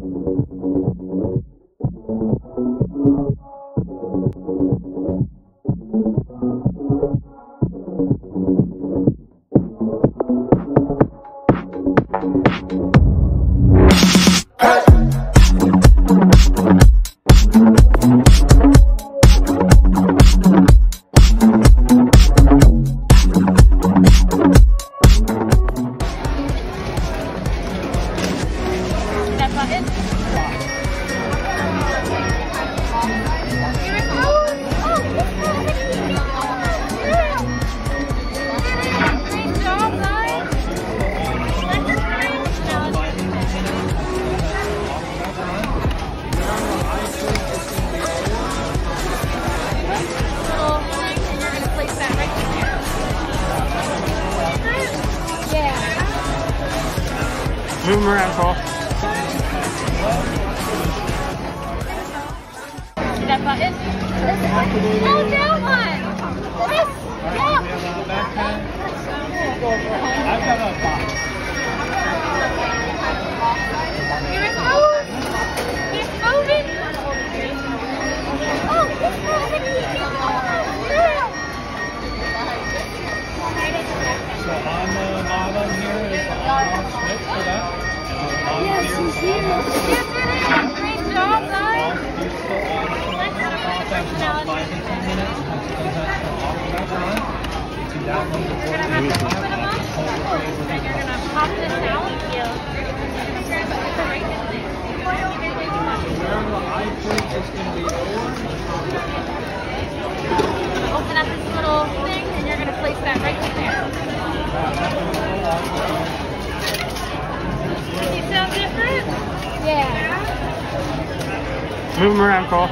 Thank you. Move him around, Paul. That button? No, that one! Yes! Moving! Oh, moving! Open up this little thing Move them around, Cole.